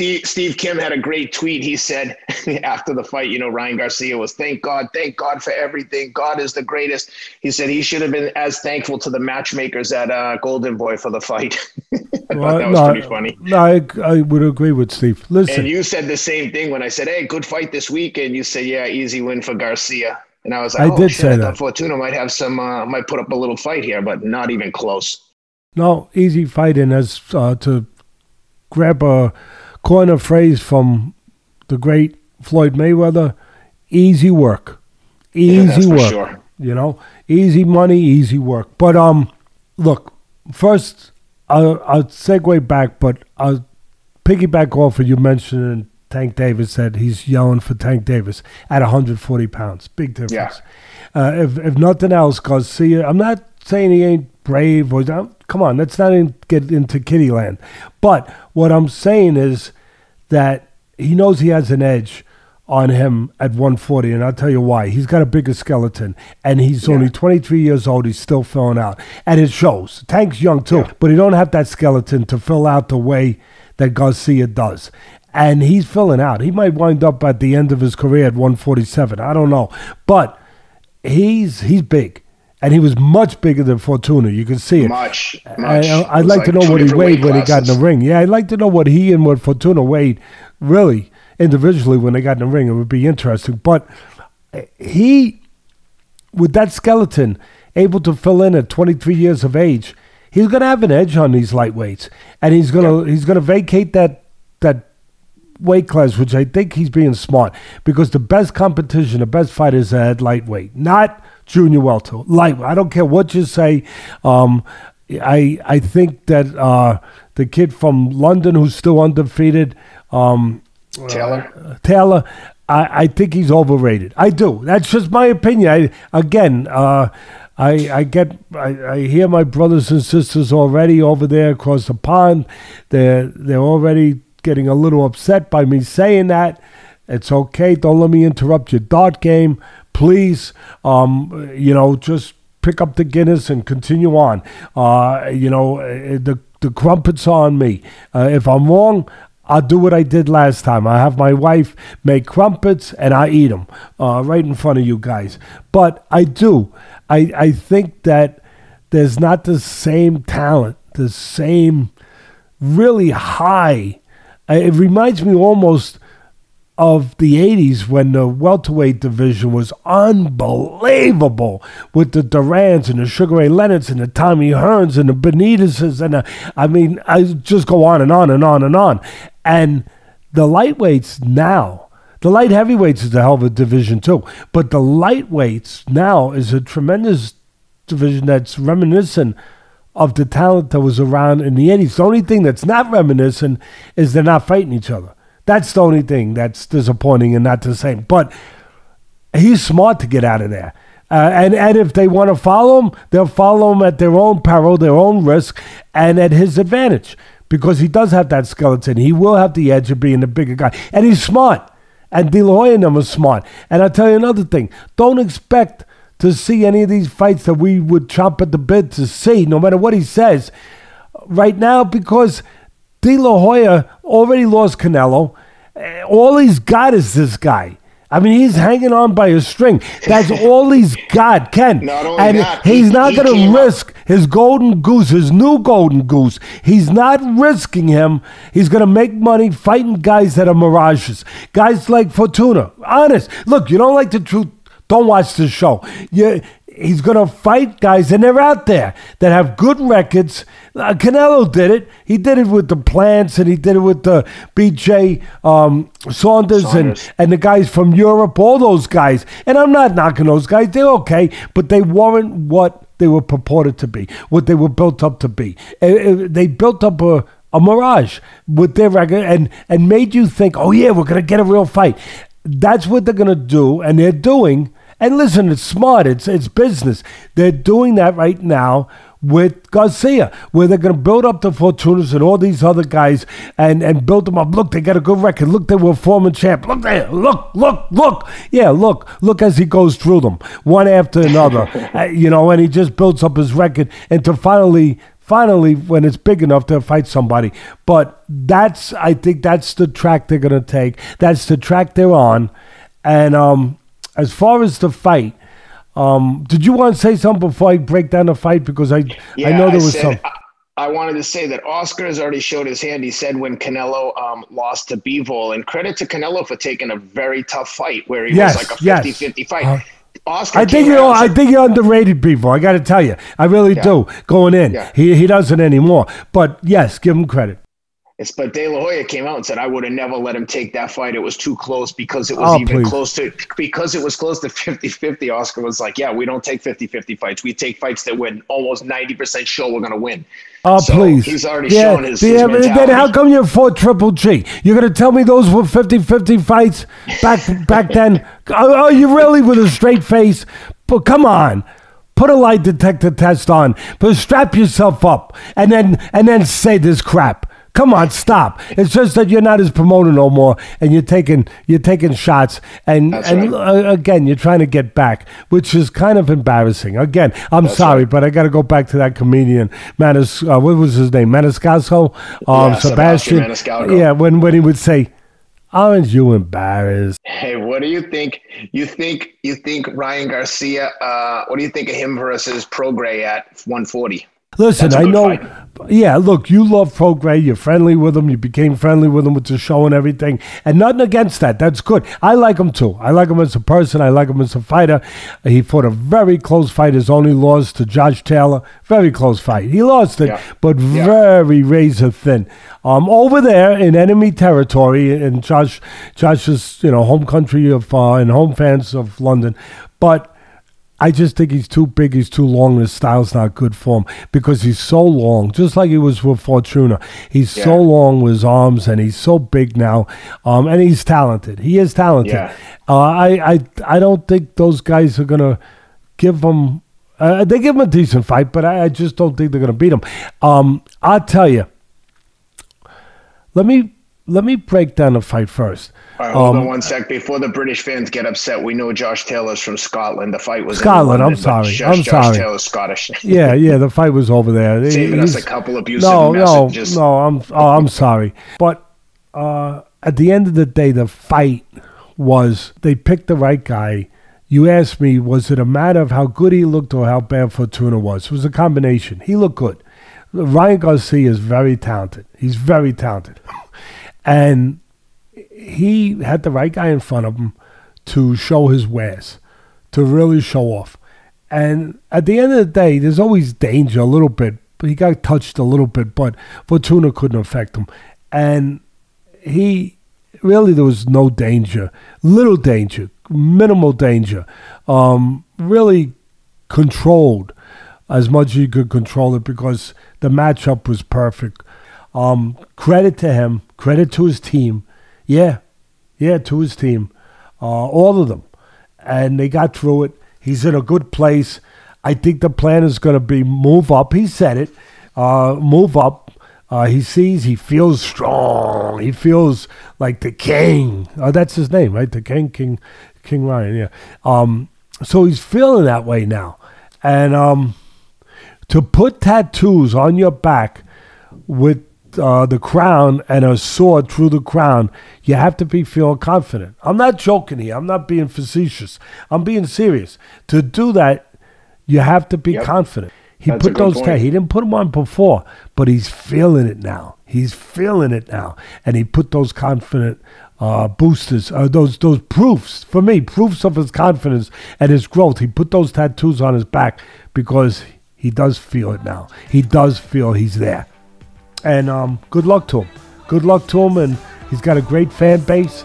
Steve Steve Kim had a great tweet. He said after the fight, you know, Ryan Garcia was thank God, thank God for everything. God is the greatest. He said he should have been as thankful to the matchmakers at uh, Golden Boy for the fight. I well, that was no, pretty funny. No, I, I would agree with Steve. Listen, and you said the same thing when I said, "Hey, good fight this week," and you said, "Yeah, easy win for Garcia." And I was like, I oh, did shit, say I that. Fortuna might have some, uh, might put up a little fight here, but not even close. No, easy fighting as uh, to grab a corner phrase from the great Floyd Mayweather. Easy work, easy yeah, work. Sure. You know, easy money, easy work. But um, look, first I'll, I'll segue back, but I'll piggyback off of you mentioning Tank Davis said he's yelling for Tank Davis at 140 pounds. Big difference. Yeah. Uh, if, if nothing else, Garcia, I'm not saying he ain't brave or come on, let's not in, get into kitty land. But what I'm saying is that he knows he has an edge on him at 140, and I'll tell you why. He's got a bigger skeleton, and he's yeah. only 23 years old. He's still filling out, and it shows. Tank's young too, yeah. but he don't have that skeleton to fill out the way that Garcia does and he's filling out. He might wind up at the end of his career at 147. I don't know, but he's he's big, and he was much bigger than Fortuna. You can see it. Much. much. I, would like, like to know what he weighed when he got in the ring. Yeah, I'd like to know what he and what Fortuna weighed really individually when they got in the ring. It would be interesting. But eh, he, with that skeleton, able to fill in at 23 years of age. He's going to have an edge on these lightweights, and he's going to yeah. he's going to vacate that that weight class, which I think he's being smart because the best competition, the best fighters are at lightweight, not junior welter. Light. I don't care what you say. Um, I I think that uh, the kid from London who's still undefeated, um, Taylor. Uh, Taylor. I, I think he's overrated. I do. That's just my opinion. I, again, uh, I, I get I, I hear my brothers and sisters already over there across the pond. They're they're already getting a little upset by me saying that. It's okay. Don't let me interrupt your dart game. Please, um, you know, just pick up the Guinness and continue on. Uh, you know, uh, the, the crumpets on me. Uh, if I'm wrong, I'll do what I did last time. I have my wife make crumpets and I eat them uh, right in front of you guys. But I do. I, I think that there's not the same talent, the same really high it reminds me almost of the 80s when the welterweight division was unbelievable with the Durans and the Sugar Ray Leonards and the Tommy Hearns and the Benitez's and the, I mean I just go on and on and on and on and the lightweights now the light heavyweights is a hell of a division too but the lightweights now is a tremendous division that's reminiscent of the talent that was around in the 80s. The only thing that's not reminiscent is they're not fighting each other. That's the only thing that's disappointing and not the same. But he's smart to get out of there. Uh, and, and if they want to follow him, they'll follow him at their own peril, their own risk, and at his advantage. Because he does have that skeleton. He will have the edge of being the bigger guy. And he's smart. And De La Hoya and them are smart. And I'll tell you another thing. Don't expect to see any of these fights that we would chomp at the bit to see, no matter what he says, right now, because De La Hoya already lost Canelo. Eh, all he's got is this guy. I mean, he's hanging on by a string. That's all he's got, Ken. and that, he's he, not going to risk up. his golden goose, his new golden goose. He's not risking him. He's going to make money fighting guys that are mirages. Guys like Fortuna. Honest. Look, you don't like the truth don't watch this show. You, he's going to fight guys, and they're out there that have good records. Uh, Canelo did it. He did it with the Plants, and he did it with the B.J. Um, Saunders, Saunders, And, and the guys from Europe, all those guys. And I'm not knocking those guys. They're okay, but they weren't what they were purported to be, what they were built up to be. Uh, uh, they built up a a mirage with their record and and made you think, oh yeah, we're gonna get a real fight. That's what they're gonna do, and they're doing and listen, it's smart. It's it's business. They're doing that right now with Garcia, where they're going to build up the Fortunas and all these other guys and, and build them up. Look, they got a good record. Look, they were former champ. Look there. Look, look, look. Yeah, look, look as he goes through them one after another, uh, you know, and he just builds up his record and to finally finally when it's big enough to fight somebody. But that's I think that's the track they're gonna take. That's the track they're on. And um, as far as the fight, um, did you want to say something before I break down the fight? Because I Yeah, I know there was said- some. I, I wanted to say that Oscar has already showed his hand. He said when Canelo um, lost to Bivol, and credit to Canelo for taking a very tough fight where he Yes, was like a yes. 50-50 fight. Uh, Oscar I think you out and I think you're underrated, people. I got to tell you, I really do. Going in, Yeah. he he doesn't anymore. But yes, give him credit. It's, but De La Hoya came out and said, "I would have never let him take that fight. It was too close because it was Oh, even please. close to because it was close to 50-50. Oscar was like, "Yeah, we don't take 50-50 fights. We take fights that we're almost ninety percent sure we're going to win." Oh, So, please. he's already shown his- his yeah, but then how come you fought Triple G? You're going to tell me those were 50-50 fights back back then? Are, are you really with a straight face? But come on. Put a lie detector test on, but strap yourself up and then and then say this crap. Come on, stop. It's just that you're not his promoter no more, and you're taking you're taking shots, and That's and right. uh, again you're trying to get back, which is kind of embarrassing. Again, I'm That's sorry, right. but I got to go back to that comedian Manis. Uh, what was his name? Maniscalco. Um, Yeah, Sebastian. Maniscalco. Yeah, when when he would say, "Aren't you embarrassed?" Hey, what do you think? You think you think Ryan Garcia? Uh, what do you think of him versus Prograis at one forty? Listen, I know. fight. Yeah, look, you love Prograis. You're friendly with him. You became friendly with him with the show and everything. And nothing against that. That's good. I like him too. I like him as a person. I like him as a fighter. He fought a very close fight. His only loss to Josh Taylor. Very close fight. He lost it, Yeah. but Yeah. very razor thin. Um, over there in enemy territory, in Josh, Josh's you know home country of uh, and home fans of London, but. I just think he's too big, he's too long, his style's not good for him because he's so long, just like he was with Fortuna. He's so long with his arms and he's so big now. Um, and he's talented. He is talented. Yeah. Uh, I, I I don't think those guys are gonna give him uh, they give him a decent fight, but I, I just don't think they're gonna beat him. Um, I'll tell you. Let me let me break down the fight first. All right, hold Um, on one sec. Before the British fans get upset, we know Josh Taylor's from Scotland. The fight was in Scotland, I'm sorry. Josh, I'm Josh sorry. Taylor's Scottish. Yeah, yeah, the fight was over there. Saving us a couple abusive no, messages. No, no, I'm oh, I'm sorry, but uh, at the end of the day, the fight was they picked the right guy. You asked me, was it a matter of how good he looked or how bad Fortuna was? It was a combination. He looked good. Ryan Garcia is very talented. He's very talented, and he had the right guy in front of him to show his wares, to really show off. And at the end of the day, there's always danger a little bit. But he got touched a little bit, but Fortuna couldn't affect him. And he really there was no danger, little danger, minimal danger. Um, really controlled as much as you could control it because the matchup was perfect. Um, credit to him, credit to his team. Yeah, yeah, to his team, uh, all of them, and they got through it. He's in a good place. I think the plan is going to be move up. He said it, uh, move up. Uh, he sees, he feels strong. He feels like the king. Oh, that's his name, right? The king, King, King Ryan. Yeah. Um, so he's feeling that way now, and um, to put tattoos on your back with uh, the crown and a sword through the crown, you have to be feeling confident. I'm not joking here. I'm not being facetious. I'm being serious. To do that, you have to be Yep. confident. He That's put those point. ta- he didn't put them on before, but he's feeling it now. He's feeling it now, and he put those confident uh, boosters, uh, those those proofs for me, proofs of his confidence and his growth. He put those tattoos on his back because he does feel it now. He does feel he's there, and um, good luck to him. Good luck to him, and he's got a great fan base.